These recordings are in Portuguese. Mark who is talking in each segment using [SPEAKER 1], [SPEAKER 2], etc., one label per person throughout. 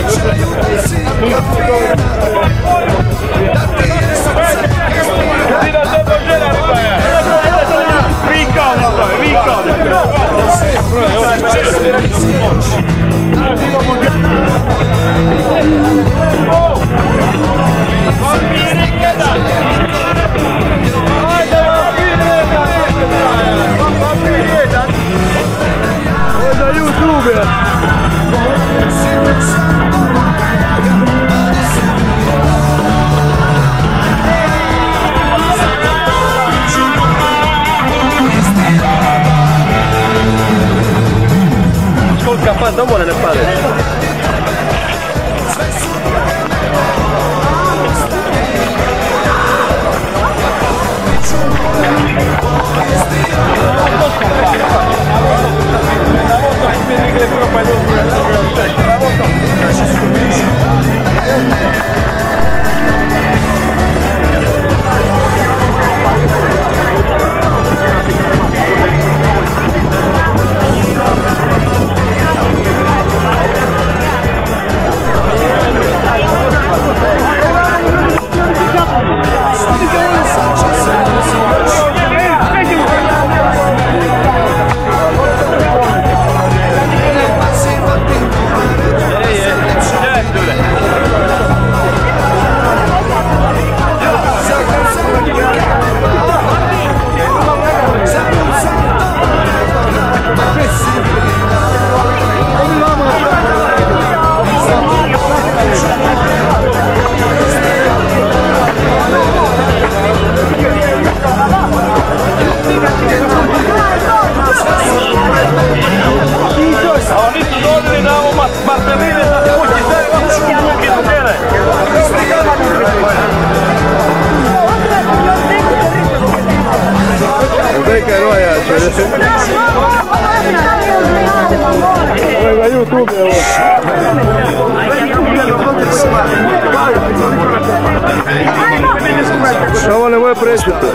[SPEAKER 1] Thank you. пресса-то?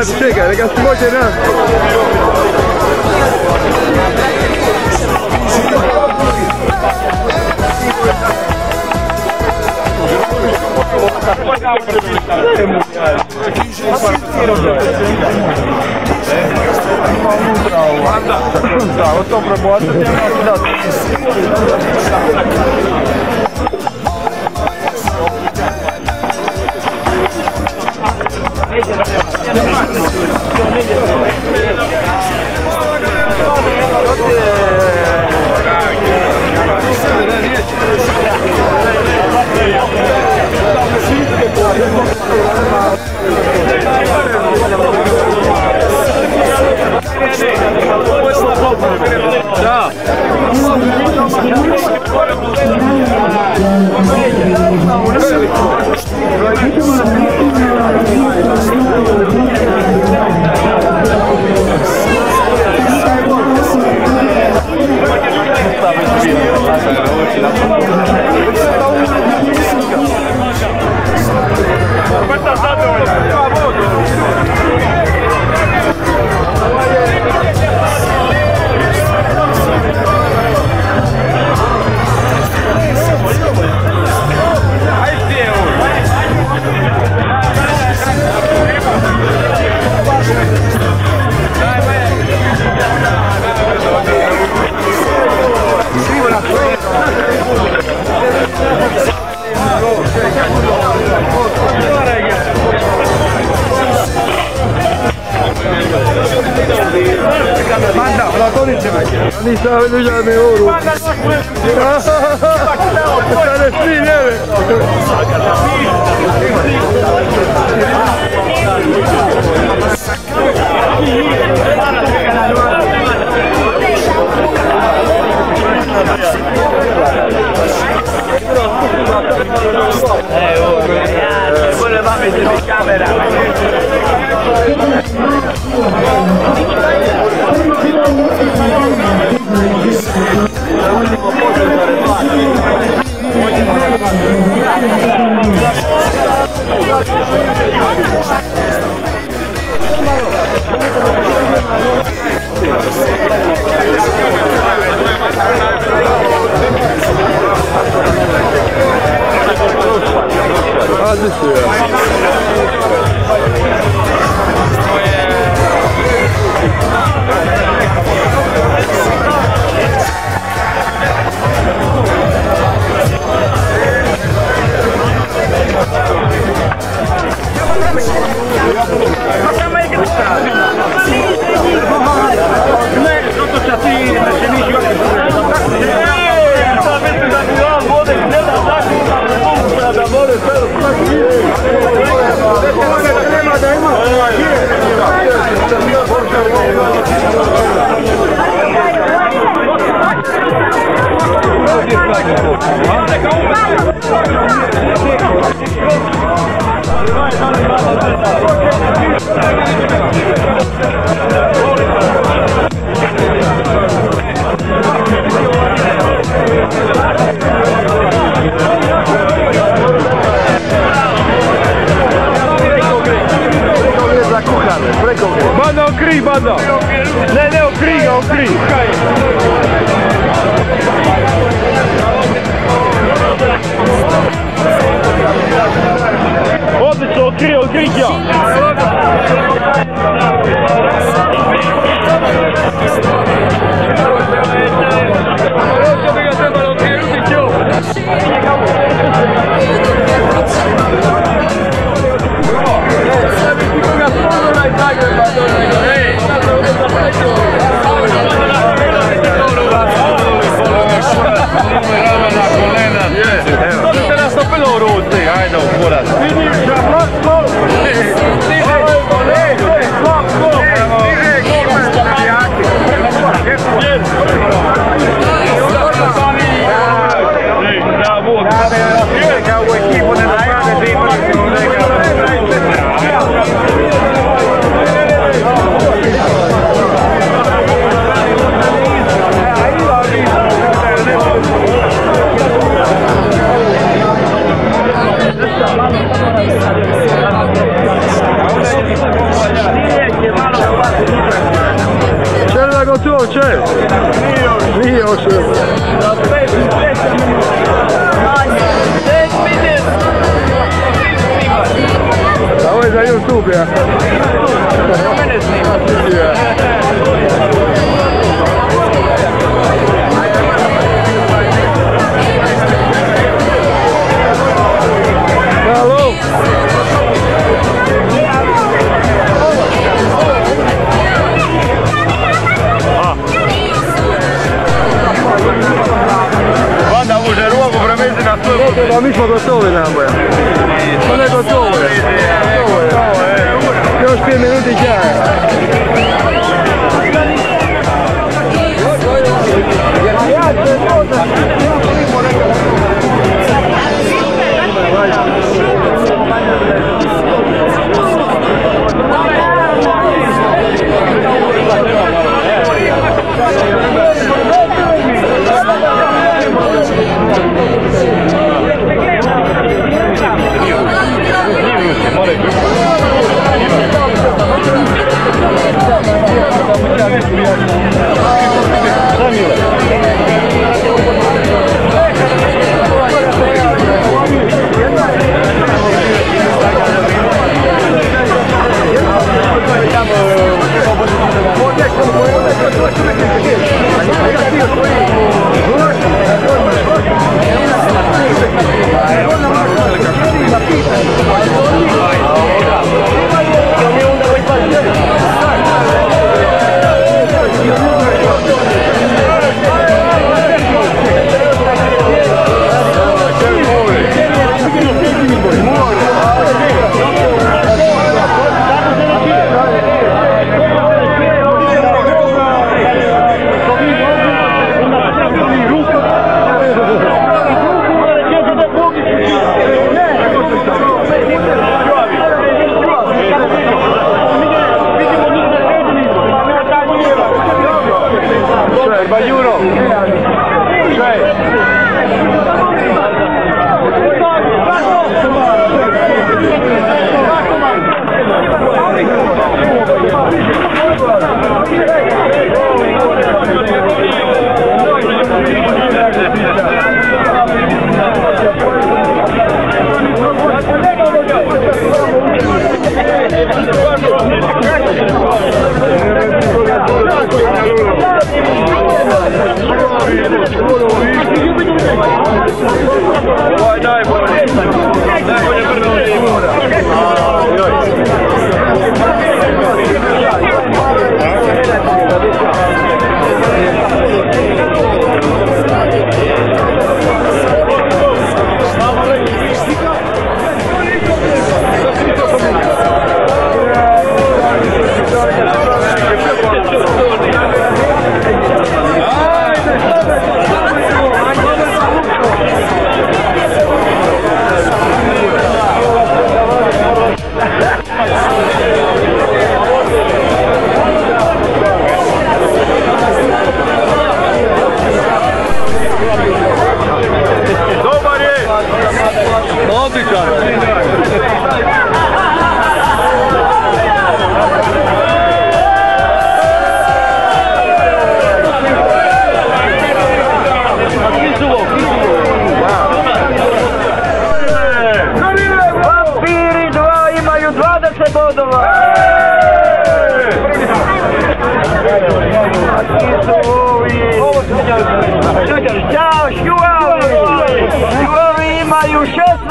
[SPEAKER 1] Poslikivati, čekaj, neka se može nas.
[SPEAKER 2] Da, o to prebaciti, da.
[SPEAKER 1] Manda,
[SPEAKER 3] Thank you. aleluya, mi oro. Ah,
[SPEAKER 1] this year. Banda okri, banda! Ne, ne, okri ga, okri! Odlično, okri, okri ga!
[SPEAKER 3] no tu oče?
[SPEAKER 1] Nije oče. Za 5-10 minuta. Manje. 10 minuta. Ovo je za YouTube, ja. Mene snimati. Ja. Gracias.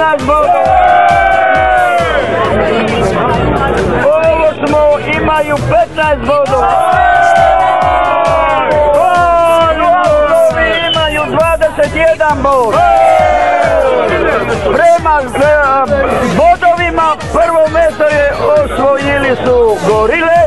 [SPEAKER 1] 16 bodova. Ovo smo imaju 15 bodova. Ovi imaju 21 bod. Prema e, bodovima prvo mesto je osvojili su Gorile.